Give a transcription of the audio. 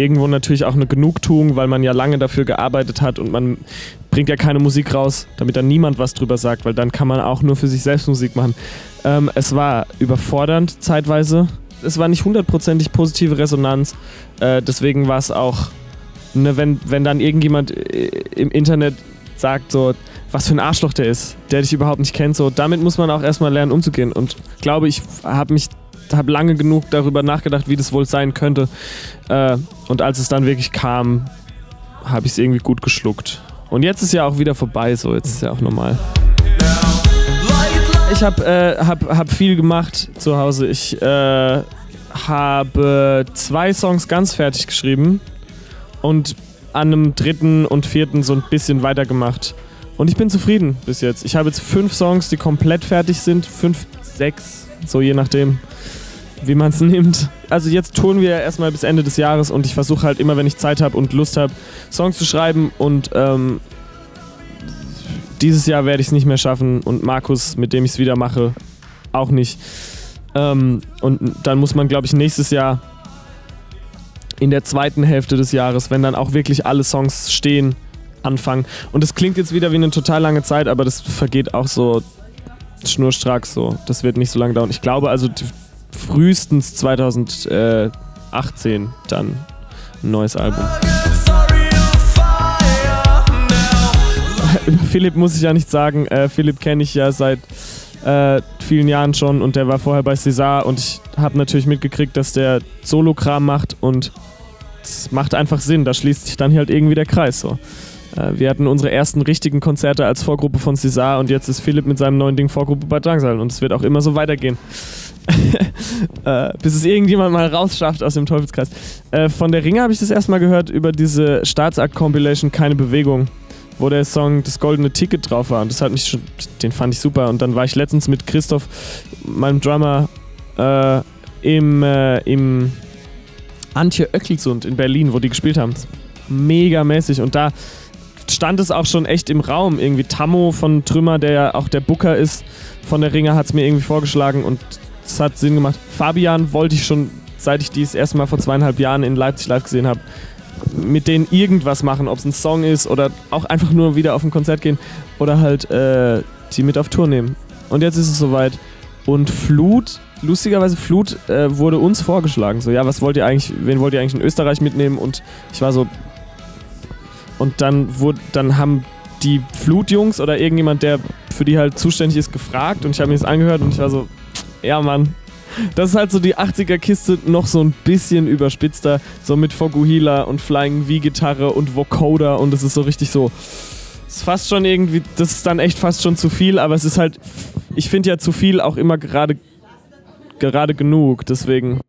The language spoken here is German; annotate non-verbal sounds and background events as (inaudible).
irgendwo natürlich auch eine Genugtuung, weil man ja lange dafür gearbeitet hat und man bringt ja keine Musik raus, damit dann niemand was drüber sagt, weil dann kann man auch nur für sich selbst Musik machen. Ähm, es war überfordernd zeitweise. Es war nicht hundertprozentig positive Resonanz. Äh, deswegen war es auch, ne, wenn, wenn dann irgendjemand äh, im Internet sagt, so, was für ein Arschloch der ist, der dich überhaupt nicht kennt, so, damit muss man auch erstmal lernen umzugehen. Und glaube ich, habe mich habe lange genug darüber nachgedacht, wie das wohl sein könnte. Äh, und als es dann wirklich kam, habe ich es irgendwie gut geschluckt. Und jetzt ist ja auch wieder vorbei, so jetzt ist ja auch normal. Ich habe äh, hab, hab viel gemacht zu Hause. Ich äh, habe zwei Songs ganz fertig geschrieben und an einem dritten und vierten so ein bisschen weitergemacht. Und ich bin zufrieden bis jetzt. Ich habe jetzt fünf Songs, die komplett fertig sind. Fünf, sechs, so je nachdem wie man es (laughs) nimmt. Also jetzt touren wir erstmal bis Ende des Jahres und ich versuche halt immer, wenn ich Zeit habe und Lust habe, Songs zu schreiben und ähm, dieses Jahr werde ich es nicht mehr schaffen und Markus, mit dem ich es wieder mache, auch nicht. Ähm, und dann muss man, glaube ich, nächstes Jahr in der zweiten Hälfte des Jahres, wenn dann auch wirklich alle Songs stehen, anfangen. Und das klingt jetzt wieder wie eine total lange Zeit, aber das vergeht auch so schnurstracks so. Das wird nicht so lange dauern. Ich glaube also, frühestens 2018 dann ein neues Album. (laughs) Philipp muss ich ja nicht sagen. Äh, Philipp kenne ich ja seit äh, vielen Jahren schon und der war vorher bei César und ich habe natürlich mitgekriegt, dass der Solokram macht und es macht einfach Sinn. Da schließt sich dann halt irgendwie der Kreis so. Äh, wir hatten unsere ersten richtigen Konzerte als Vorgruppe von César und jetzt ist Philipp mit seinem neuen Ding Vorgruppe bei Drangsal und es wird auch immer so weitergehen. (laughs) äh, bis es irgendjemand mal rausschafft aus dem Teufelskreis. Äh, von der Ringe habe ich das erstmal gehört über diese Staatsakt-Compilation Keine Bewegung, wo der Song Das Goldene Ticket drauf war. Und das hat mich schon, den fand ich super. Und dann war ich letztens mit Christoph, meinem Drummer, äh, im, äh, im Antje Oeckelsund in Berlin, wo die gespielt haben. Mega mäßig. Und da stand es auch schon echt im Raum. Irgendwie Tammo von Trümmer, der ja auch der Booker ist von der Ringe, hat es mir irgendwie vorgeschlagen und es hat Sinn gemacht. Fabian wollte ich schon, seit ich dies erstmal vor zweieinhalb Jahren in Leipzig live gesehen habe, mit denen irgendwas machen, ob es ein Song ist oder auch einfach nur wieder auf ein Konzert gehen oder halt äh, die mit auf Tour nehmen. Und jetzt ist es soweit. Und Flut, lustigerweise Flut äh, wurde uns vorgeschlagen. So, ja, was wollt ihr eigentlich, wen wollt ihr eigentlich in Österreich mitnehmen? Und ich war so. Und dann wurde, dann haben die Flutjungs oder irgendjemand, der für die halt zuständig ist, gefragt und ich habe mir das angehört und ich war so, ja, Mann. Das ist halt so die 80er-Kiste noch so ein bisschen überspitzter. So mit Foguhila und Flying V-Gitarre und Vocoder und es ist so richtig so. Ist fast schon irgendwie, das ist dann echt fast schon zu viel, aber es ist halt, ich finde ja zu viel auch immer gerade gerade genug, deswegen.